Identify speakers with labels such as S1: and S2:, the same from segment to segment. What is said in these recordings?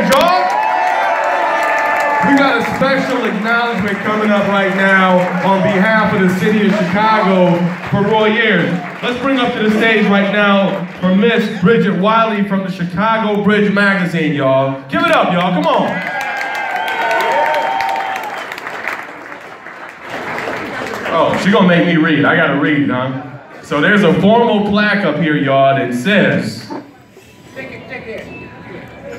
S1: Ayers, y'all. We got a special acknowledgement coming up right now on behalf of the city of Chicago for Roy Ayers. Let's bring up to the stage right now for Miss Brigette Wiley from the Chicago Bridge Magazine, y'all. Give it up, y'all. Come on. Oh, she gonna make me read. I gotta read, huh? So there's a formal plaque up here, y'all, that says.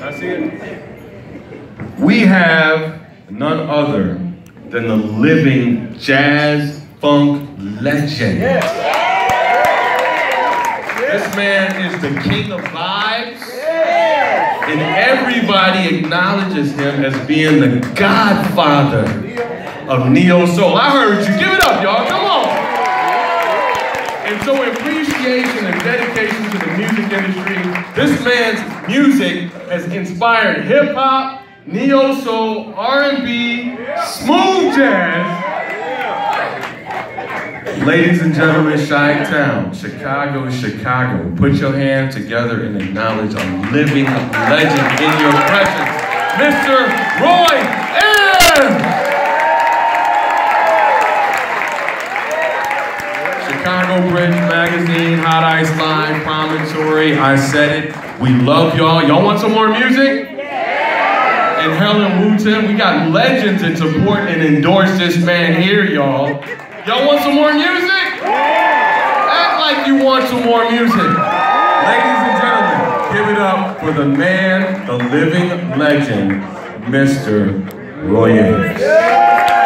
S1: I see it. We have none other than the living jazz funk legend. This man is the king of vibes. And everybody acknowledges him as being the godfather of neo soul. I heard you. Give it up, y'all. Come on. And so, in appreciation and dedication to the music industry, this man's music has inspired hip hop, neo soul, R&B, smooth jazz. Ladies and gentlemen, Chi-Town, Chicago Chicago. Put your hands together and acknowledge a living legend in your presence, Mr. Roy Chicago Bridge Magazine, Hot Ice Live, Promontory, Isaidit. We love y'all. Y'all want some more music? And Helen Wooten, we got legends that support and endorse this man here, y'all. Y'all want some more music? Act like you want some more music. Ladies and gentlemen, give it up for the man, the living legend, Mr. Roy Ayers.